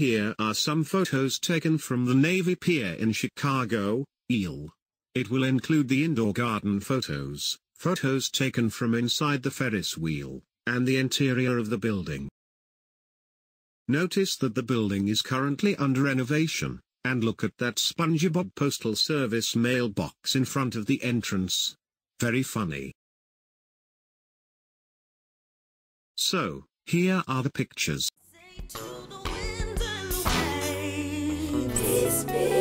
Here are some photos taken from the Navy Pier in Chicago, Ill. It will include the indoor garden photos, photos taken from inside the Ferris wheel, and the interior of the building. Notice that the building is currently under renovation, and look at that SpongeBob Postal Service mailbox in front of the entrance. Very funny. So, here are the pictures. Oh,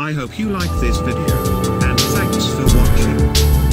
I hope you like this video, and thanks for watching.